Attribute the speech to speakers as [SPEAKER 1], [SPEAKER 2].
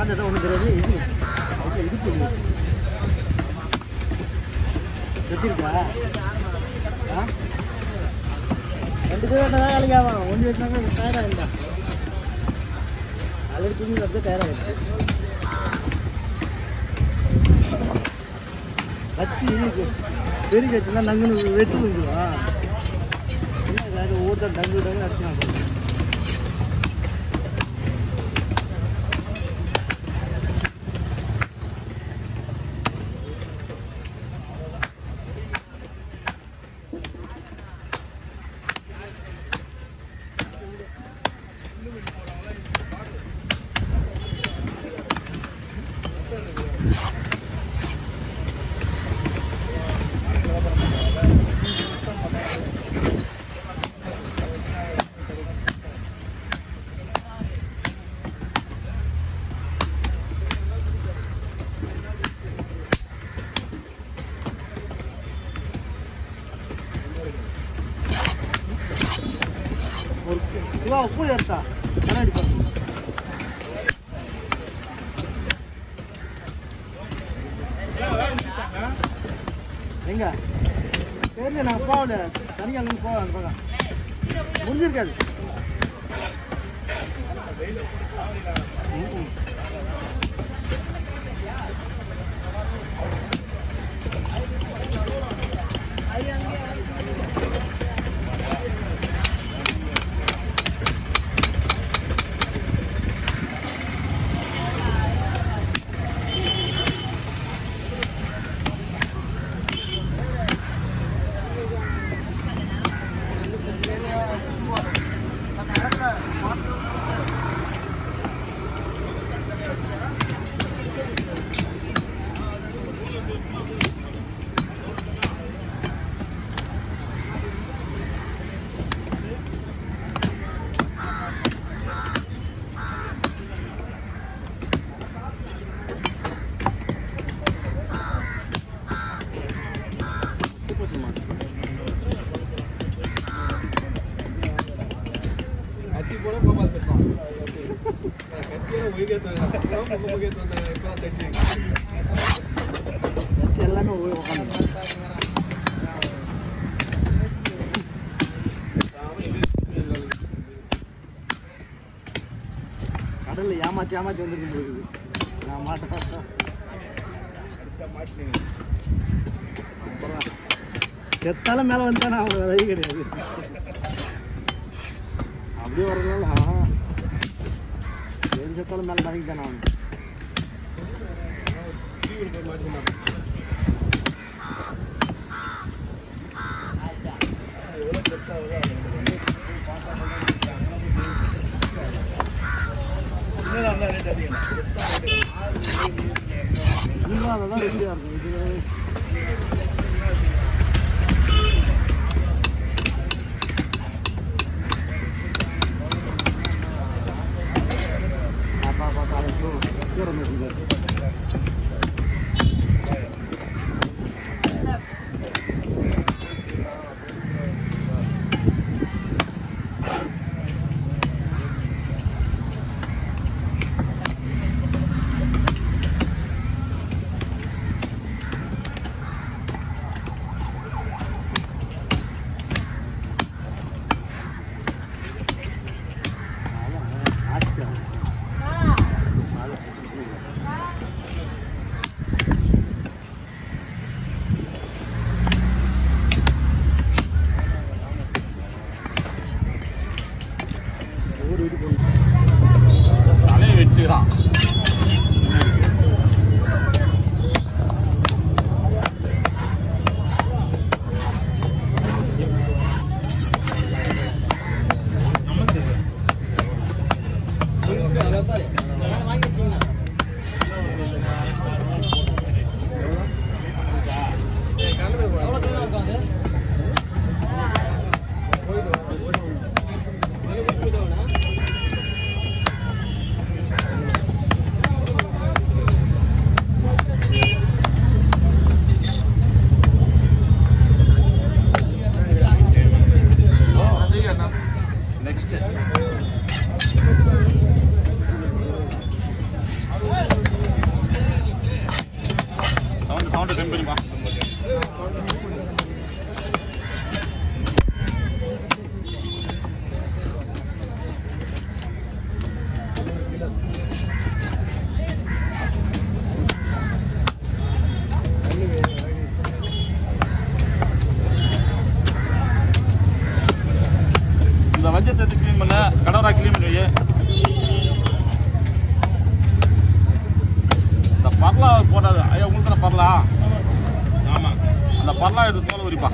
[SPEAKER 1] கண்டதை ஒன்றும் தெரியாது இது. இது இடுப்பு இது. எப்படி இருக்கா ஆ? ரெண்டு பேரும் தான் வேலைக்கு ஆகும் ஒன்று வச்சாங்க டயர்டாக இருந்தா ஆல்ரெடி தூங்கி வந்து டயர்டாக கத்தி பெரிய கத்தினா நங்குன்னு வெட்டி விழுந்துவா என்ன இதாக ஒவ்வொருத்தர் டங்கு டங்கு அடிச்சுனா வா உப்பு எடுத்தா. கண்ணாடி பார்த்து எங்க? தெரியல நான் போகல. சனிக்கிழமை போவேன் போக முடிஞ்சிருக்காது ம், ம். கத்தி எல்லாமே கடல்ல ஏமாத்தி ஏமாத்தி வந்துருக்கு போகுது நான் மாட்டேன் செத்தாலும் மேலே வந்தா நான் அவங்க வழி கிடையாது. அப்படியே வரதுனால செத்தாலும் மேலே தானே அவன் இன்னும் அதை தான் ரெடியாக இருக்கும் இது
[SPEAKER 2] இந்த வஞ்சத்தை எடுத்து க்ளீன் பண்ண கடவரா க்ளீன் பண்ணி வை. இந்த பரலா போட்டது ஐயா உங்களுக்கு பரலா? ஆமா. அந்த பரலா எடுத்து தோலை உரிப்பா.